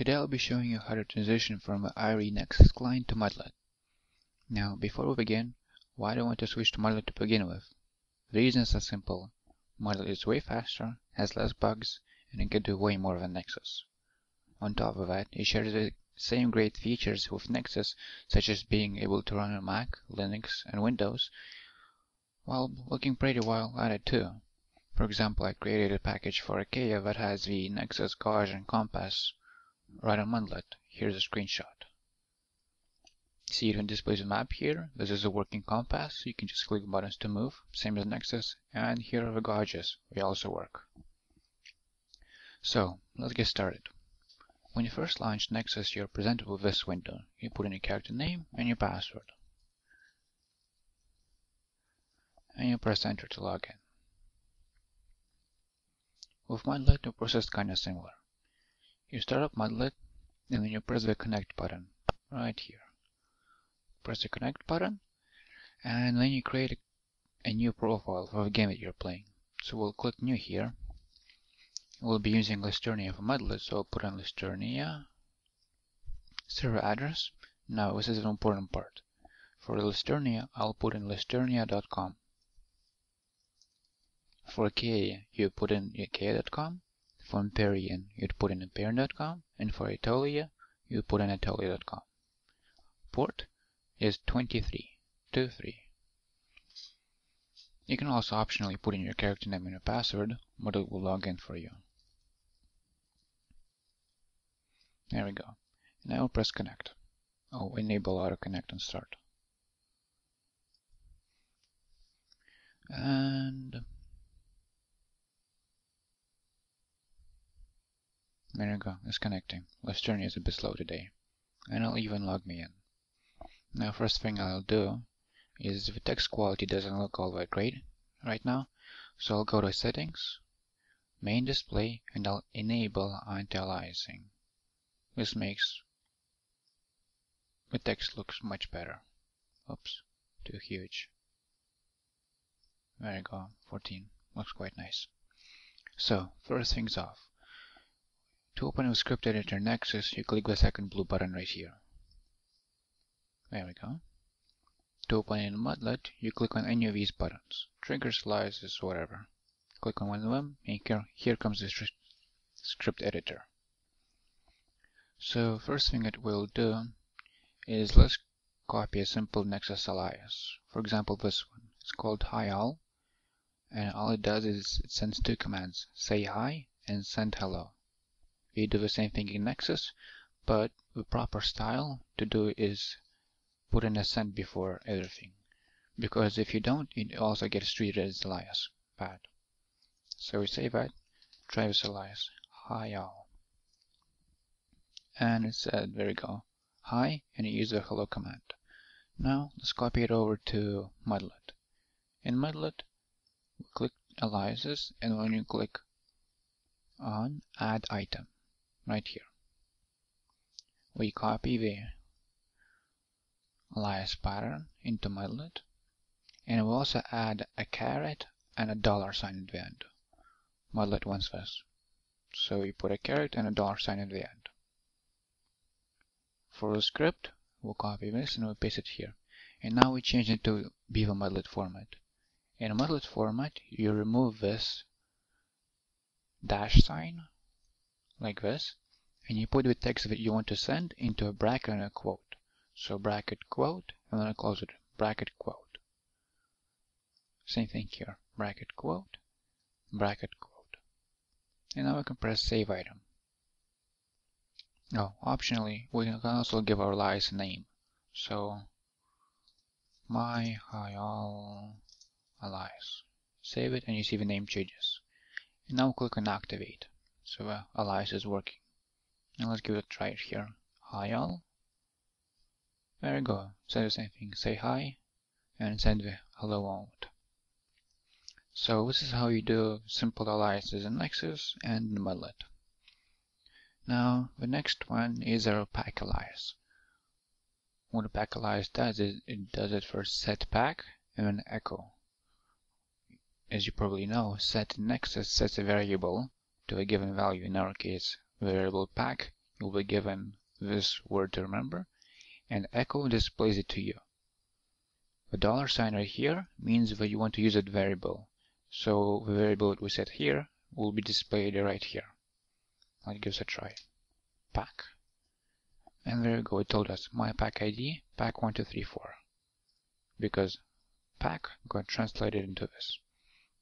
Today I'll be showing you how to transition from IRE Nexus client to Mudlet. Now, before we begin, why do I want to switch to Mudlet to begin with? The reasons are simple. Mudlet is way faster, has less bugs, and it can do way more than Nexus. On top of that, it shares the same great features with Nexus, such as being able to run on Mac, Linux, and Windows, while looking pretty well at it too. For example, I created a package for Achaea that has the Nexus gauge and compass right on Mudlet. Here's a screenshot. See it displays a map here. This is a working compass. You can just click buttons to move, same as Nexus. And here are the gauges. They also work. So, let's get started. When you first launch Nexus, you're presented with this window. You put in your character name and your password. And you press enter to log in. With Mudlet, the process is kind of similar. You start up Mudlet, and then you press the connect button right here. Press the connect button, and then you create a, new profile for the game that you're playing. So we'll click new here. We'll be using Lusternia for Mudlet, so I'll put in Lusternia. Server address. Now this is an important part. For Lusternia, I'll put in lusternia.com. For Achaea, you put in achaea.com. For Imperian, you'd put in Imperian.com, and for Aetolia, you put in Aetolia.com. Port is 23, 23. You can also optionally put in your character name and your password, but it will log in for you. There we go. Now press connect. Oh, enable auto connect and start. And Go, it's connecting. Lusternia is a bit slow today. And it'll even log me in. Now first thing I'll do is the text quality doesn't look all that great right now. So I'll go to settings, main display, and I'll enable anti-aliasing. This makes the text looks much better. Oops, too huge. There you go, 14. Looks quite nice. So, first things off. To open a script editor Nexus, you click the second blue button right here. There we go. To open in Mudlet, you click on any of these buttons. Trigger, slices, whatever. Click on one of them, and here, here comes the script editor. So first thing it will do is let's copy a simple Nexus alias. For example, this one. It's called hiall, and all it does is it sends two commands, say hi and send hello. We do the same thing in Nexus, but the proper style to do is put an send before everything. Because if you don't, it also gets treated as alias. Bad. So we say that, Travis alias, hi all. And it said, there we go, hi, and you use the hello command. Now let's copy it over to Mudlet. In Mudlet, we click aliases, and when you click on add item, right here. We copy the alias pattern into Mudlet and we also add a caret and a dollar sign at the end. Mudlet wants this. So we put a caret and a dollar sign at the end. For the script, we'll copy this and we'll paste it here. And now we change it to Beaver Mudlet format. In a Mudlet format, you remove this dash sign like this and you put the text that you want to send into a bracket and a quote. So bracket quote and then I close it bracket quote. Same thing here bracket quote bracket quote. And now we can press save item. Oh, optionally we can also give our alias a name. So my hiall alias. Save it and you see the name changes. And now click on activate. So uh, the alias is working. Now let's give it a try here. Hi all. There we go. Say the same thing. Say hi and send the hello out. So this is how you do simple aliases in Nexus and in. Now the next one is our pack alias. What a pack alias does is it does it for set pack and then echo. As you probably know, set Nexus sets a variable to a given value, in our case variable pack you'll be given this word to remember, and echo displays it to you. The dollar sign right here means that you want to use a variable. So the variable that we set here will be displayed right here. Let's give this a try. Pack. And there you go, it told us my pack ID, pack1234. Because pack got translated into this.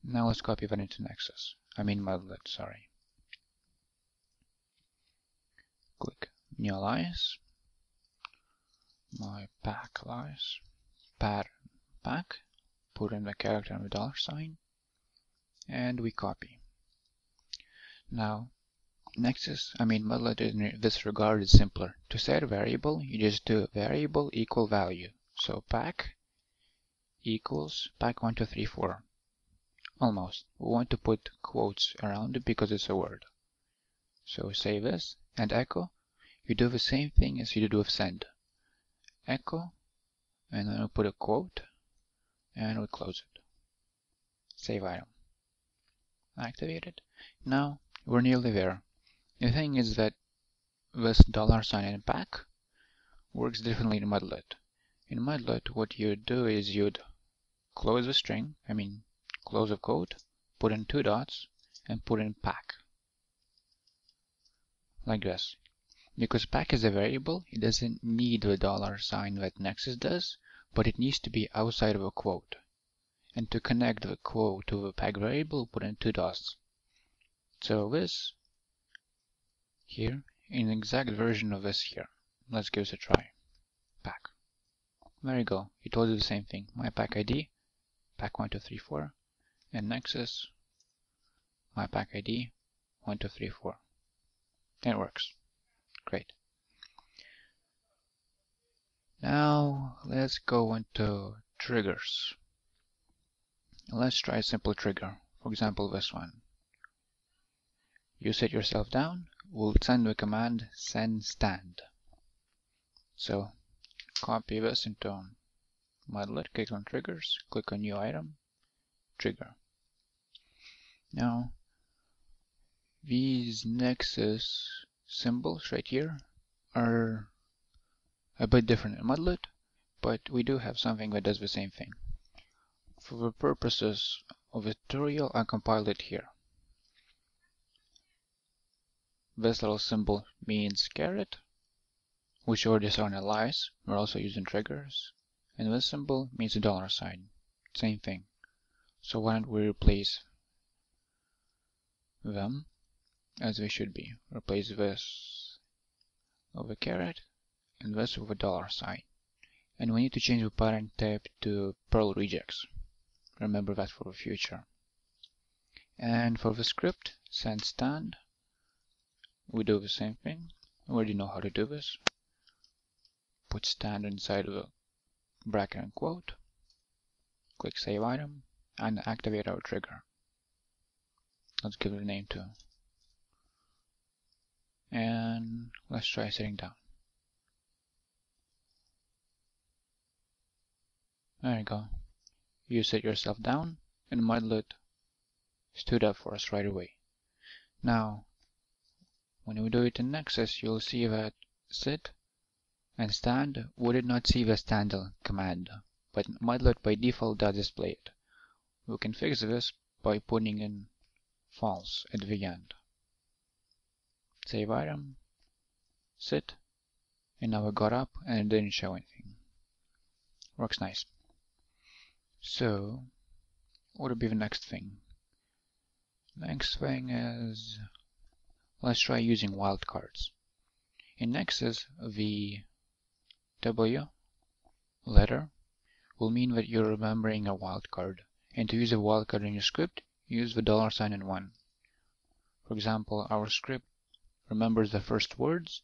Now let's copy that into Nexus. I mean Mudlet, sorry. Click New Alias. My pack alias. Pattern pack. Put in the character and the dollar sign. And we copy. Now, Nexus, I mean Mudlet in this regard is simpler. To set a variable, you just do variable equal value. So pack equals pack1234. Almost. We want to put quotes around it because it's a word. So save this and echo. You do the same thing as you did with send. Echo, and then we put a quote, and we close it. Save item. Activate it. Now we're nearly there. The thing is that this dollar sign in pack works differently in Mudlet. In Mudlet, what you'd do is you'd close the string, I mean close the quote, put in two dots, and put in pack. Like this. Because pack is a variable, it doesn't need the dollar sign that Nexus does, but it needs to be outside of a quote. And to connect the quote to the pack variable, put in two dots. So this here, in exact version of this here. Let's give this a try. Pack. There you go. It told you the same thing. My pack ID, pack1234, and Nexus, my pack ID 1234. And it works. Great. Now let's go into triggers. Let's try a simple trigger. For example, this one. You sit yourself down, we'll send the command send stand. So copy this into Mudlet, click on triggers, click on new item, trigger. Now, these nexus symbols right here are a bit different in Mudlet, but we do have something that does the same thing. For the purposes of the tutorial, I compiled it here. This little symbol means caret, which already in alias. We're also using triggers. And this symbol means a dollar sign. Same thing. So why don't we replace them as they should be. Replace this with a caret and this with a dollar sign. And we need to change the pattern type to Perl regex. Remember that for the future. And for the script, send stand, we do the same thing. We already know how to do this. Put stand inside a bracket and quote. Click save item and activate our trigger. Let's give it a name too. And let's try sitting down. There you go. You sit yourself down and Mudlet stood up for us right away. Now, when we do it in Nexus, you'll see that sit and stand would not see the stand command, but Mudlet by default does display it. We can fix this by putting in false at the end. Save item, sit, and now we got up and it didn't show anything. Works nice. So, what would be the next thing? Next thing is, let's try using wildcards. In Nexus, the W letter will mean that you're remembering a wildcard. And to use a wildcard in your script, use the dollar sign and one. For example, our script remembers the first words